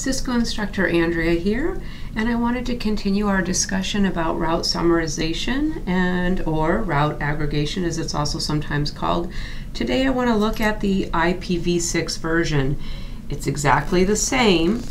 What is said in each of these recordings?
Cisco instructor Andrea here, and I wanted to continue our discussion about route summarization and or route aggregation as it's also sometimes called. Today I want to look at the IPv6 version. It's exactly the same.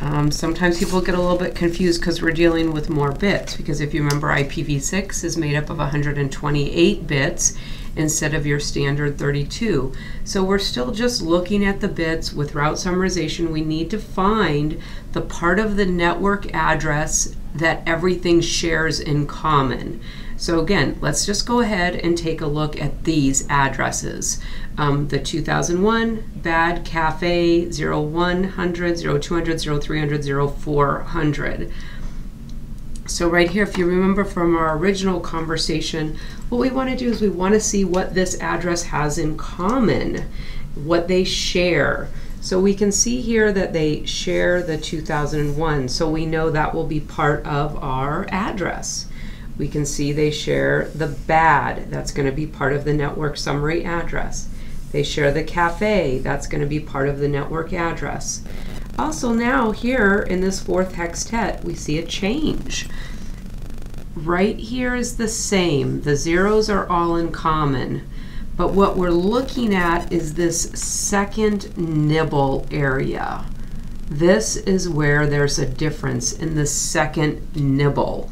Um, sometimes people get a little bit confused because we're dealing with more bits because if you remember IPv6 is made up of 128 bits instead of your standard 32. So we're still just looking at the bits with route summarization. We need to find the part of the network address that everything shares in common. So again, let's just go ahead and take a look at these addresses. Um, the 2001 bad cafe 0100 0200 0300 0400 so right here, if you remember from our original conversation, what we want to do is we want to see what this address has in common, what they share. So we can see here that they share the 2001, so we know that will be part of our address. We can see they share the bad, that's going to be part of the network summary address. They share the cafe, that's going to be part of the network address. Also now here in this fourth hextet, we see a change. Right here is the same. The zeros are all in common. But what we're looking at is this second nibble area. This is where there's a difference in the second nibble.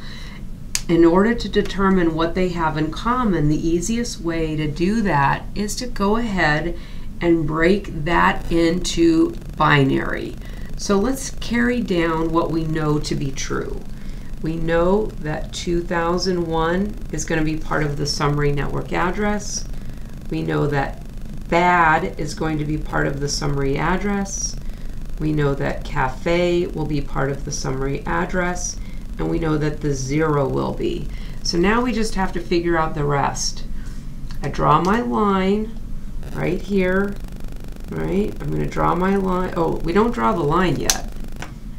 In order to determine what they have in common, the easiest way to do that is to go ahead and break that into binary. So let's carry down what we know to be true. We know that 2001 is going to be part of the summary network address. We know that bad is going to be part of the summary address. We know that cafe will be part of the summary address. And we know that the zero will be. So now we just have to figure out the rest. I draw my line right here right? I'm going to draw my line. Oh, we don't draw the line yet,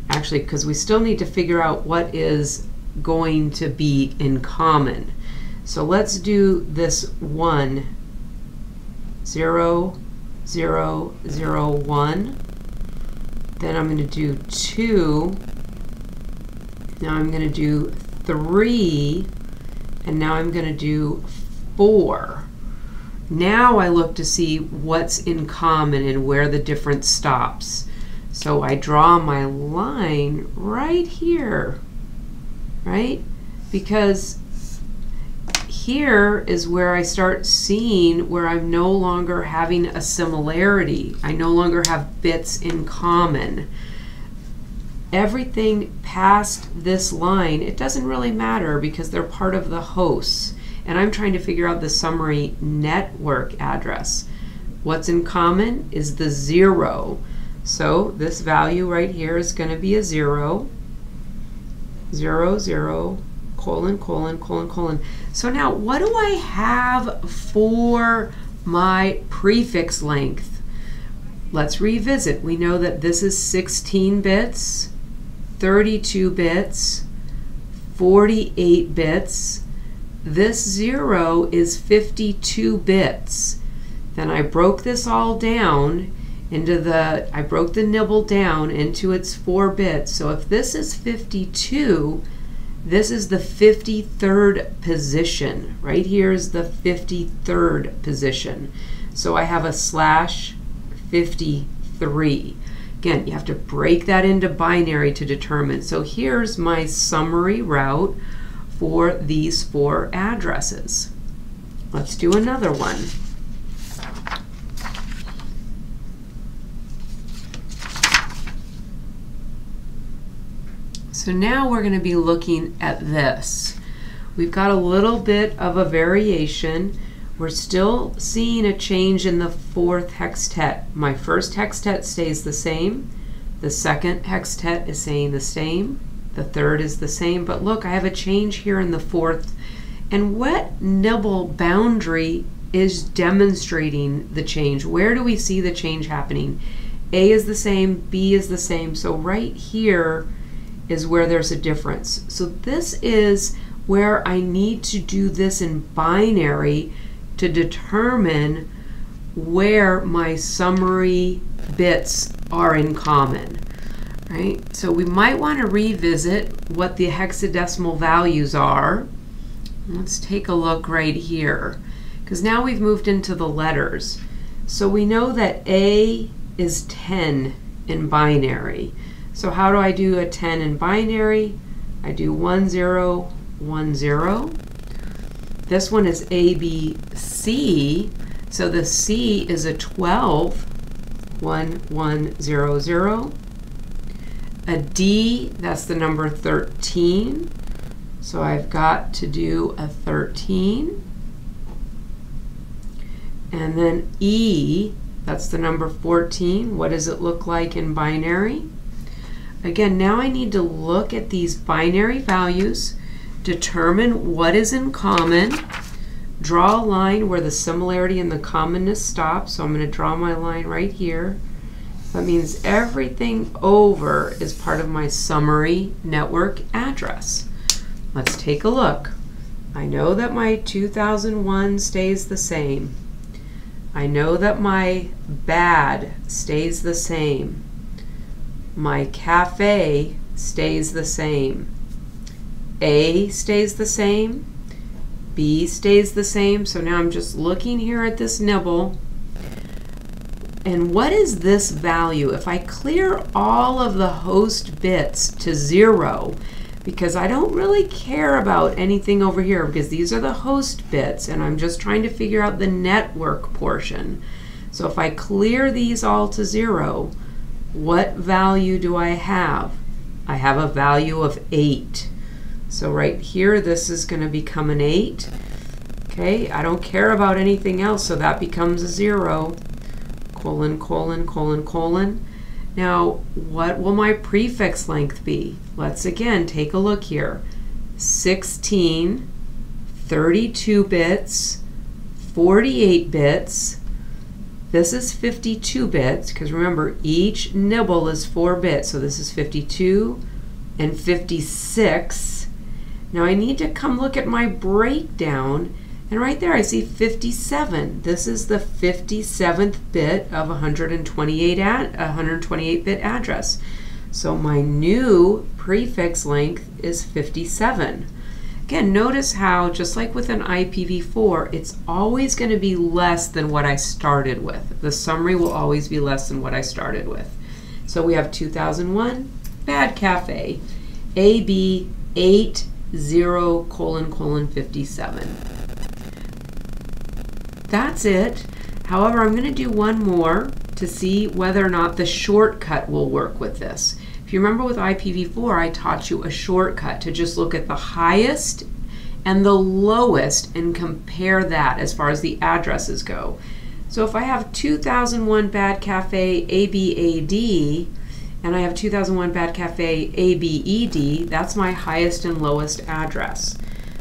actually, because we still need to figure out what is going to be in common. So let's do this one, zero, zero, zero, one. Then I'm going to do two. Now I'm going to do three. And now I'm going to do four. Now I look to see what's in common and where the difference stops. So I draw my line right here, right? Because here is where I start seeing where I'm no longer having a similarity. I no longer have bits in common. Everything past this line, it doesn't really matter because they're part of the hosts and I'm trying to figure out the summary network address. What's in common is the zero. So this value right here is going to be a zero, zero, zero, colon, colon, colon, colon. So now what do I have for my prefix length? Let's revisit. We know that this is 16 bits, 32 bits, 48 bits, this zero is 52 bits. Then I broke this all down into the, I broke the nibble down into its four bits. So if this is 52, this is the 53rd position. Right here is the 53rd position. So I have a slash 53. Again, you have to break that into binary to determine. So here's my summary route for these four addresses. Let's do another one. So now we're going to be looking at this. We've got a little bit of a variation. We're still seeing a change in the fourth hextet. My first hextet stays the same. The second hextet is staying the same. The third is the same, but look, I have a change here in the fourth. And what nibble boundary is demonstrating the change? Where do we see the change happening? A is the same, B is the same. So right here is where there's a difference. So this is where I need to do this in binary to determine where my summary bits are in common right? So we might want to revisit what the hexadecimal values are. Let's take a look right here, because now we've moved into the letters. So we know that A is 10 in binary. So how do I do a 10 in binary? I do 1, 0, 1, 0. This one is ABC, so the C is a 12, 1, 1, 0, 0. A D, that's the number 13. So I've got to do a 13. And then E, that's the number 14. What does it look like in binary? Again, now I need to look at these binary values, determine what is in common, draw a line where the similarity and the commonness stop. So I'm going to draw my line right here. That means everything over is part of my summary network address. Let's take a look. I know that my 2001 stays the same. I know that my bad stays the same. My cafe stays the same. A stays the same. B stays the same. So now I'm just looking here at this nibble and what is this value? If I clear all of the host bits to zero, because I don't really care about anything over here because these are the host bits and I'm just trying to figure out the network portion. So if I clear these all to zero, what value do I have? I have a value of 8. So right here, this is going to become an 8. Okay, I don't care about anything else, so that becomes a 0 colon, colon, colon, colon. Now, what will my prefix length be? Let's again take a look here. 16, 32 bits, 48 bits. This is 52 bits, because remember, each nibble is 4 bits, so this is 52 and 56. Now I need to come look at my breakdown and right there I see 57. This is the 57th bit of 128 at 128-bit address. So my new prefix length is 57. Again, notice how, just like with an IPv4, it's always going to be less than what I started with. The summary will always be less than what I started with. So we have 2001, Bad Cafe, AB 80 colon colon 57 that's it. However, I'm going to do one more to see whether or not the shortcut will work with this. If you remember with IPv4, I taught you a shortcut to just look at the highest and the lowest and compare that as far as the addresses go. So if I have 2001 Bad Cafe ABAD and I have 2001 Bad Cafe ABED, that's my highest and lowest address.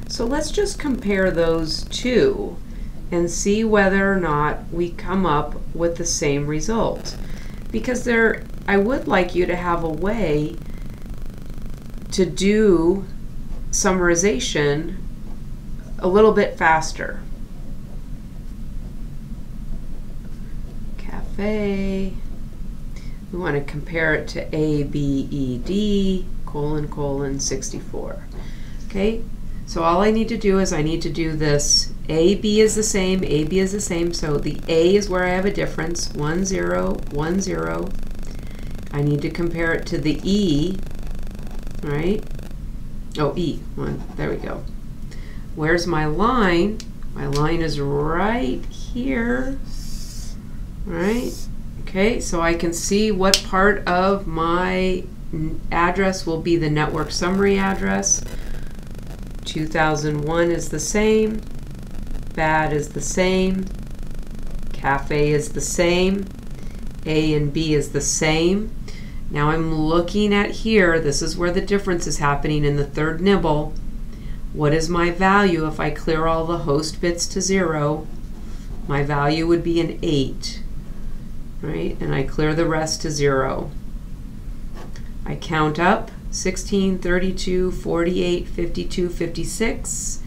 So let's just compare those two and see whether or not we come up with the same result. Because there, I would like you to have a way to do summarization a little bit faster. Cafe. We want to compare it to A, B, E, D, colon, colon, 64. Okay, so all I need to do is I need to do this. A, B is the same, A, B is the same. So the A is where I have a difference. 1, 0, 1, 0. I need to compare it to the E, right? Oh, E, 1. There we go. Where's my line? My line is right here, right? Okay, so I can see what part of my address will be the network summary address. 2001 is the same. Bad is the same. Cafe is the same. A and B is the same. Now I'm looking at here, this is where the difference is happening in the third nibble. What is my value if I clear all the host bits to zero? My value would be an 8, right? And I clear the rest to zero. I count up, 16, 32, 48, 52, 56.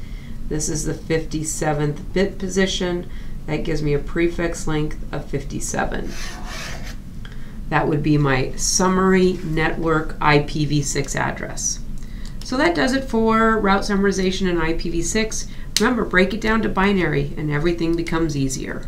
This is the 57th bit position. That gives me a prefix length of 57. That would be my summary network IPv6 address. So that does it for route summarization in IPv6. Remember, break it down to binary and everything becomes easier.